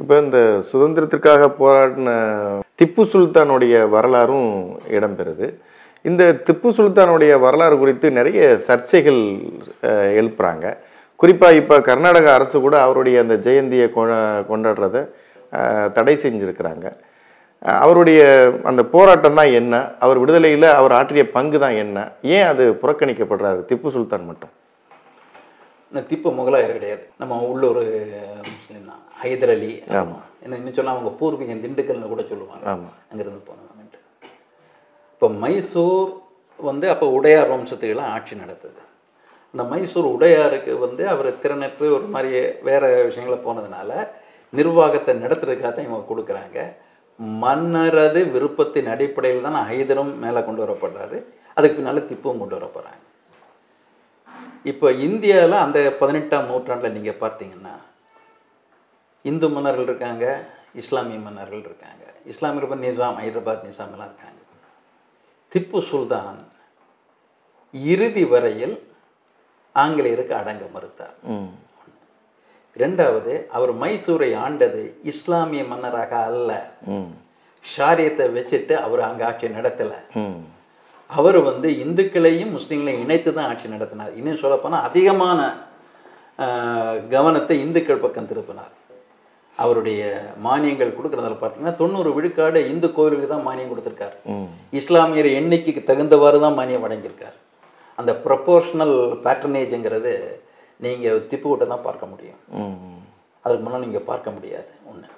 இப்போ இந்த சுதந்திரத்திற்காக போராடின திப்பு சுல்தானுடைய வரலாறும் இடம்பெறுது. இந்த திப்பு சுல்தானுடைய வரலாறு குறித்து நிறைய சர்ச்சைகள் எழுப்புறாங்க. குறிப்பாக இப்போ கர்நாடக அரசு கூட அவருடைய அந்த ஜெயந்தியை கொ- கொண்டாடுறத தடை செஞ்சுருக்கிறாங்க. அவருடைய அந்த போராட்டம் தான் என்ன? அவர் விடுதலையில் அவர் ஆற்றிய பங்கு தான் என்ன? ஏன் அது புறக்கணிக்கப்படுறாரு திப்பு சுல்தான் மட்டும்? திப்பு முகலாயர் கிடையாது. நம்ம உள்ளூர் முஸ்லீம் தான் ஹைதர் அலி ஆமா. என்ன இன்னும் சொன்னா அவங்க பூர்வீகம் திண்டுக்கல்னு கூட சொல்லுவாங்க. ஆமா. அங்கேருந்து போனவங்கன்ட்டு. இப்போ மைசூர் வந்து அப்போ உடையார் வம்சத்துக்கெல்லாம் ஆட்சி நடத்துது. இந்த மைசூர் உடையாருக்கு வந்து அவர் திறனற்று ஒரு மாதிரி வேற விஷயங்கள போனதுனால நிர்வாகத்தை நடத்துறதுக்காக தான் இவங்க கொடுக்குறாங்க. மன்னரது விருப்பத்தின் அடிப்படையில் தான் ஹைதரும் மேலே கொண்டு வரப்படுறாரு. அதுக்கு பின்னால் திப்புவும் கொண்டு வரப்படுறாங்க இப்போ இந்தியாவில் அந்த பதினெட்டாம் நூற்றாண்டில் நீங்கள் பார்த்தீங்கன்னா இந்து மன்னர்கள் இருக்காங்க இஸ்லாமிய மன்னர்கள் இருக்காங்க. இஸ்லாமிய நிசாம் ஹைதராபாத் நிசாம் எல்லாம் இருக்காங்க. திப்பு சுல்தான் இறுதி வரையில் ஆங்கிலேயருக்கு அடங்க மறுத்தார். ம். இரண்டாவது அவர் மைசூரை ஆண்டது இஸ்லாமிய மன்னராக அல்ல. ஷாரியத்தை வச்சுட்டு அவர் அங்கே ஆட்சி நடத்தலை. அவர் வந்து இந்துக்களையும் முஸ்லீம்களையும் இணைத்து தான் ஆட்சி நடத்தினார். இன்னும் சொல்லப்போனால் அதிகமான கவனத்தை இந்துக்கள் பக்கம் திருப்பினார். அவருடைய மானியங்கள் கொடுக்குறதுல பார்த்தீங்கன்னா தொண்ணூறு விழுக்காடு இந்து கோவிலுக்கு தான் மானியம் கொடுத்துருக்காரு. இஸ்லாமியர் எண்ணிக்கைக்கு தகுந்தவாறு தான் மானியம் வழங்கியிருக்கார். அந்த ப்ரொபோர்ஷனல் பேட்டர்னேஜுங்கிறது நீங்கள் திப்புக்கிட்ட தான் பார்க்க முடியும். அதுக்கு முன்னால் நீங்கள் பார்க்க முடியாது ஒன்று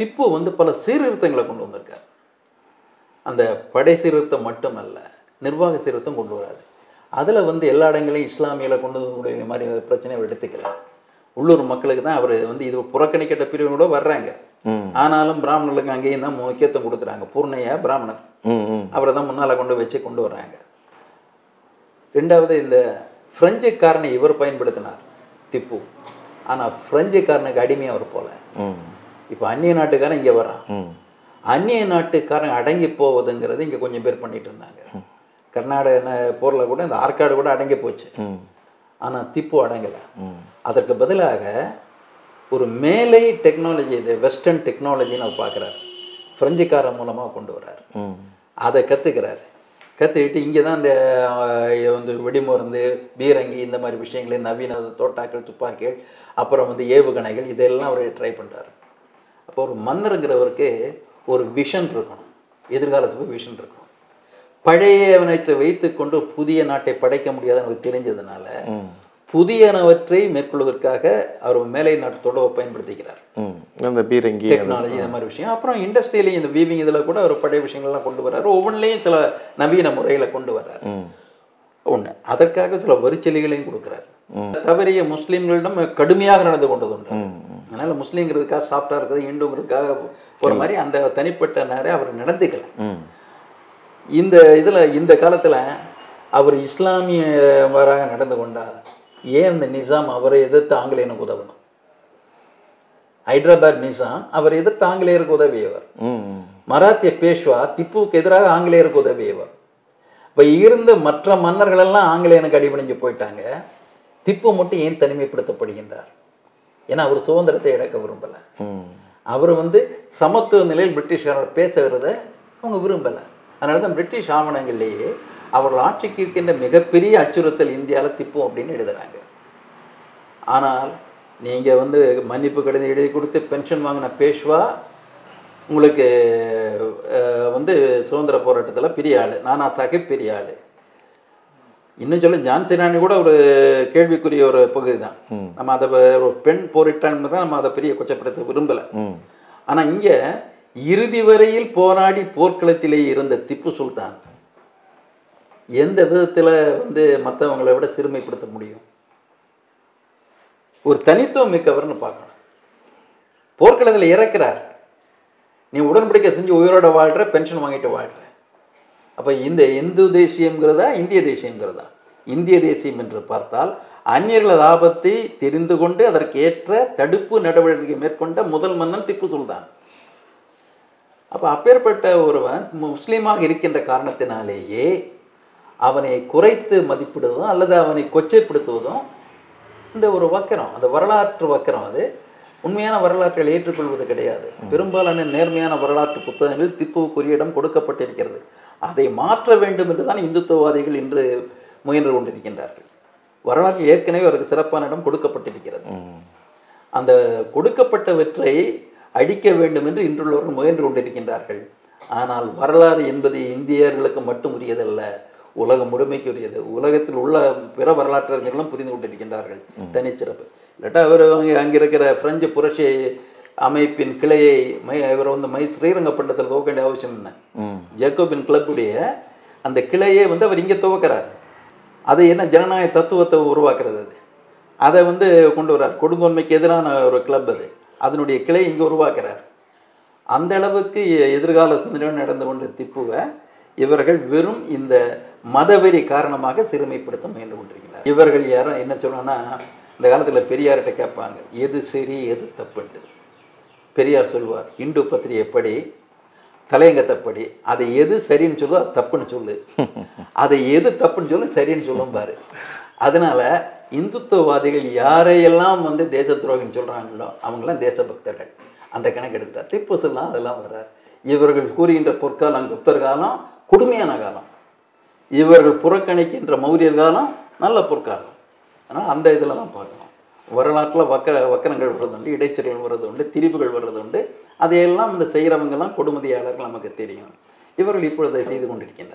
திப்பு வந்து பல சீர்திருத்தங்களை கொண்டு வந்திருக்கார். அந்த படை சீர்திருத்தம் மட்டுமல்ல நிர்வாக சீர்திருத்தம் கொண்டு வராது. அதில் வந்து எல்லா இடங்களையும் இஸ்லாமியில் கொண்டு வரக்கூடிய இந்த மாதிரி பிரச்சனை அவர் எடுத்துக்கல. உள்ளூர் மக்களுக்கு தான் அவர் வந்து இது புறக்கணிக்கப்பட்ட பிரிவு கூட வர்றாங்க ஆனாலும் பிராமணர்களுக்கு அங்கேயும் தான் முக்கியத்துவம் கொடுக்குறாங்க. பூர்ணையா பிராமணர். அவரை தான் முன்னால் கொண்டு வச்சு கொண்டு வர்றாங்க. ரெண்டாவது இந்த பிரெஞ்சுக்காரனை இவர் பயன்படுத்தினார் திப்பு. ஆனால் பிரெஞ்சுக்காரனுக்கு அடிமை அவர் போல. இப்போ அந்நிய நாட்டுக்காரன் இங்கே வர்றான். அந்நிய நாட்டுக்காரன் அடங்கி போவதுங்கிறது இங்கே கொஞ்சம் பேர் பண்ணிட்டு இருந்தாங்க. கர்நாடக போரில் கூட இந்த ஆற்காடு கூட அடங்கி போச்சு. ஆனால் திப்பு அடங்கலை. அதற்கு பதிலாக ஒரு மேலை டெக்னாலஜி இது வெஸ்டர்ன் டெக்னாலஜின்னு அவர் பார்க்குறாரு பிரெஞ்சுக்காரன் மூலமாக கொண்டு வர்றாரு. அதை கற்றுக்கிறாரு கற்றுக்கிட்டு இங்கே தான் இந்த வந்து வெடிமருந்து பீரங்கி இந்த மாதிரி விஷயங்களை நவீன தோட்டாக்கள் துப்பாக்கிகள் அப்புறம் வந்து ஏவுகணைகள் இதெல்லாம் அவர் ட்ரை பண்ணுறாரு அப்போ ஒரு மன்னருங்கிறவருக்கு ஒரு விஷன் இருக்கணும். எதிர்காலத்துக்கு விஷன் இருக்கணும். பழையவனற்றை வைத்துக்கொண்டு புதிய நாட்டை படைக்க முடியாதுன்னு அவருக்கு தெரிஞ்சதுனால புதியனவற்றை மேற்கொள்வதற்காக அவர் மேலை நாட்டு தொடர்பை பயன்படுத்திக்கிறார். அந்த பீரங்கி டெக்னாலஜி இந்த மாதிரி விஷயம். அப்புறம் இண்டஸ்ட்ரியிலையும் இந்த வீவிங் இதில் கூட அவர் பழைய விஷயங்கள்லாம் கொண்டு வர்றாரு. ஒவ்வொன்றிலையும் சில நவீன முறைகளை கொண்டு வர்றாரு. ஒன்று அதற்காக சில வரிச்சலுகைகளையும் கொடுக்குறாரு. தவறிய முஸ்லீம்களிடம் கடுமையாக நடந்து கொண்டது உண்டு. அதனால் முஸ்லீம்ங்கிறதுக்காக சாப்பிட்டா இருக்கிறது இந்துங்கிறதுக்காக ஒரு மாதிரி அந்த தனிப்பட்ட நேரம் அவர் நடந்துக்கல. இந்த இதில் இந்த காலத்தில் அவர் இஸ்லாமியவராக நடந்து கொண்டார். ஏன் இந்த நிசாம் அவரை எதிர்த்து ஆங்கிலேயனுக்கு உதவணும்? ஹைதராபாத் நிசாம் அவர் எதிர்த்து ஆங்கிலேயருக்கு உதவியவர். மராத்திய பேஷ்வா திப்புவுக்கு எதிராக ஆங்கிலேயருக்கு உதவியவர். இப்போ இருந்த மற்ற மன்னர்களெல்லாம் ஆங்கிலேயனுக்கு அடிபணிஞ்சு போயிட்டாங்க. திப்பு மட்டும் ஏன் தனிமைப்படுத்தப்படுகின்றார்? ஏன்னா அவர் சுதந்திரத்தை இழக்க விரும்பலை. அவர் வந்து சமத்துவ நிலையில் பிரிட்டிஷ்காரோட பேசுகிறத அவங்க விரும்பலை. அதனால தான் பிரிட்டிஷ் ஆவணங்கள்லேயே அவர்கள் ஆட்சிக்கு இருக்கின்ற மிகப்பெரிய அச்சுறுத்தல் இந்தியாவில் திப்பு அப்படின்னு எழுதுறாங்க. ஆனால் நீங்கள் வந்து மன்னிப்பு கடிதம் எழுதி கொடுத்து பென்ஷன் வாங்கின பேஷ்வா உங்களுக்கு வந்து சுதந்திர போராட்டத்தில் பெரிய ஆள். நானா சாஹிப் பெரிய ஆள். இன்னும் சொல்ல ஜான்சி ராணி கூட ஒரு கேள்விக்குரிய ஒரு பகுதி தான் நம்ம அதை ஒரு பெண் போரிட்டான்னு நம்ம அதை பெரிய கொச்சப்படுத்த விரும்பலை. ம். ஆனால் இங்கே இறுதி வரையில் போராடி போர்க்களத்திலே இருந்த திப்பு சுல்தான் எந்த விதத்தில் வந்து மற்றவங்களை விட சிறுமைப்படுத்த முடியும்? ஒரு தனித்துவம் மிக்கவர்னு பார்க்கணும். போர்க்களத்தில் இறக்கிறார். நீ உடன்படிக்கை செஞ்சு உயிரோட வாழ்கிற பென்ஷன் வாங்கிட்டு வாழ்கிற அப்போ இந்த இந்து தேசியங்கிறதா இந்திய தேசியங்கிறதா இந்திய தேசியம் என்று பார்த்தால் அந்நியர்களது ஆபத்தை தெரிந்து கொண்டு அதற்கு ஏற்ற தடுப்பு நடவடிக்கை மேற்கொண்ட முதல் மன்னன் திப்பு சுல்தான். அப்போ அப்பேற்பட்ட ஒருவன் முஸ்லீமாக இருக்கின்ற காரணத்தினாலேயே அவனை குறைத்து மதிப்பிடுவதும் அல்லது அவனை கொச்சைப்படுத்துவதும் இந்த ஒரு வக்கரம் அந்த வரலாற்று வக்கரம் அது. உண்மையான வரலாற்றை ஏற்றுக்கொள்வது கிடையாது. பெரும்பாலான நேர்மையான வரலாற்று புத்தகங்கள் திப்புவுக்குரிய இடம் கொடுக்கப்பட்டிருக்கிறது. அதை மாற்ற வேண்டும் என்று தான் இந்துத்துவவாதிகள் இன்று முயன்று கொண்டிருக்கின்றார்கள். வரலாற்றில் ஏற்கனவே அவருக்கு சிறப்பான இடம் கொடுக்கப்பட்டிருக்கிறது. அந்த கொடுக்கப்பட்டவற்றை அழிக்க வேண்டும் என்று இன்றுள்ளவர்கள் முயன்று கொண்டிருக்கின்றார்கள். ஆனால் வரலாறு என்பது இந்தியர்களுக்கு மட்டும் உரியதல்ல உலகம் முழுமைக்கு உரியது உலகத்தில் உள்ள பிற வரலாற்றறிஞர்களும் புரிந்து கொண்டிருக்கின்றார்கள். தனிச்சிறப்பு. இல்லாட்டா அவர் அங்கே அங்கே இருக்கிற பிரெஞ்சு புரட்சி அமைப்பின் கிளையை மை இவர் வந்து மை ஸ்ரீரங்கப்பட்டத்தில் துவக்க வேண்டிய அவசியம் என்ன? ஜேக்கோபின் கிளப்புடைய அந்த கிளையே வந்து அவர் இங்கே துவக்கிறார். அது என்ன ஜனநாயக தத்துவத்தை உருவாக்குறது அது? அதை வந்து கொண்டு வர்றார். கொடுங்கோன்மைக்கு எதிரான ஒரு கிளப் அது. அதனுடைய கிளை இங்கே உருவாக்குறார். அந்த அளவுக்கு எதிர்கால சிந்தனை நடந்து கொண்ட திப்புவை இவர்கள் வெறும் இந்த மதவெறி காரணமாக சிறுமைப்படுத்த முயன்று கொண்டிருக்கிறார். இவர்கள் யாரும் என்ன சொல்லணும்னா இந்த காலத்தில் பெரியார்கிட்ட கேட்பாங்க எது சரி எது தப்புன்ட்டு. பெரியார் சொல்வார் இந்து பத்திரிகைப்படி தலையங்கத்தப்படி. அதை எது சரின்னு சொல்லு அது தப்புன்னு சொல்லு. அதை எது தப்புன்னு சொல்லு சரின்னு சொல்லும் பாரு. அதனால இந்துத்துவவாதிகள் யாரையெல்லாம் வந்து தேச துரோகின்னு சொல்கிறாங்களோ அவங்களாம் தேசபக்தர்கள். அந்த கணக்கு எடுத்துட்டார். திப்பு சுல்தான் அதெல்லாம் வர்றார். இவர்கள் கூறுகின்ற பொற்காலம் குப்தர் காலம் கொடுமையான காலம். இவர்கள் புறக்கணிக்கின்ற மௌரியர் காலம் நல்ல பொற்காலம். ஆனால் அந்த இதில் தான் பார்க்கணும். வரலாற்றில் வக்க வக்கரங்கள் வர்றது உண்டு இடைச்சல்கள் வர்றது உண்டு திரிவுகள் வர்றது உண்டு அதையெல்லாம் இந்த செய்கிறவங்கெல்லாம் கொடுமதியாளர்கள் நமக்கு தெரியும். இவர்கள் இப்பொழுது செய்து கொண்டிருக்கின்றனர்.